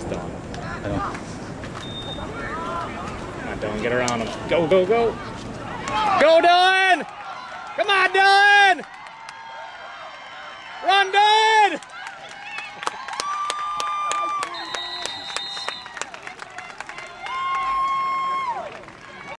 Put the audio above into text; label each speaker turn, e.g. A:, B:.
A: is
B: Don. Don.
A: Come on, get around him. Go, go, go. Go, Don! Come on, Don! Run, Don!